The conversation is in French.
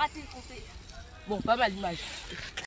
raté le compter. Bon, pas mal l'image.